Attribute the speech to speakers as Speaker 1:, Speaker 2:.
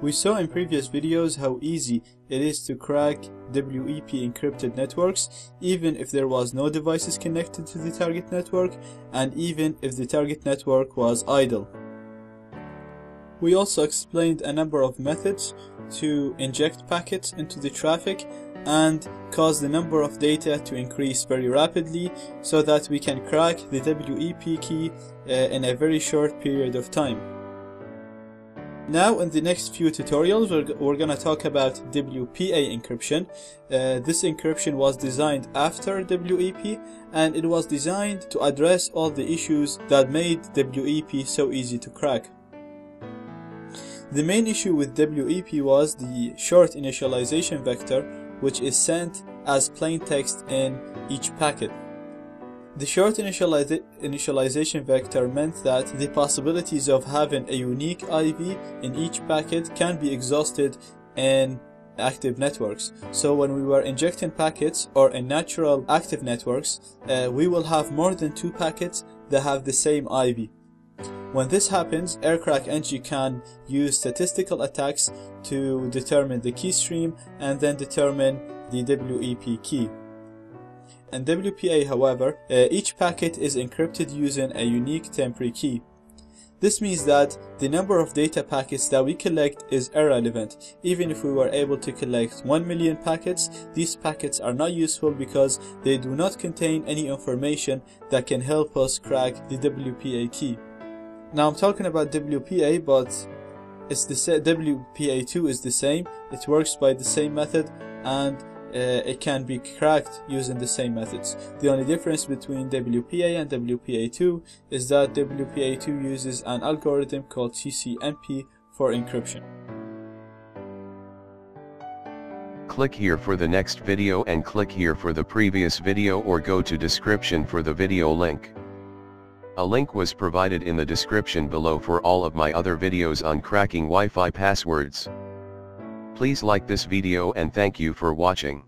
Speaker 1: We saw in previous videos how easy it is to crack WEP encrypted networks even if there was no devices connected to the target network and even if the target network was idle. We also explained a number of methods to inject packets into the traffic and cause the number of data to increase very rapidly so that we can crack the WEP key uh, in a very short period of time. Now in the next few tutorials we're, we're to talk about WPA encryption. Uh, this encryption was designed after WEP and it was designed to address all the issues that made WEP so easy to crack. The main issue with WEP was the short initialization vector which is sent as plain text in each packet. The short initializa initialization vector meant that the possibilities of having a unique IV in each packet can be exhausted in active networks. So when we were injecting packets or in natural active networks, uh, we will have more than two packets that have the same IV. When this happens, AirCrack-NG can use statistical attacks to determine the key stream and then determine the WEP key. In WPA, however, uh, each packet is encrypted using a unique temporary key. This means that the number of data packets that we collect is irrelevant. Even if we were able to collect 1 million packets, these packets are not useful because they do not contain any information that can help us crack the WPA key. Now I'm talking about WPA, but it's the WPA2 is the same. It works by the same method, and uh, it can be cracked using the same methods. The only difference between WPA and WPA2 is that WPA2 uses an algorithm called CCMP for encryption.
Speaker 2: Click here for the next video and click here for the previous video or go to description for the video link. A link was provided in the description below for all of my other videos on cracking Wi-Fi passwords. Please like this video and thank you for watching.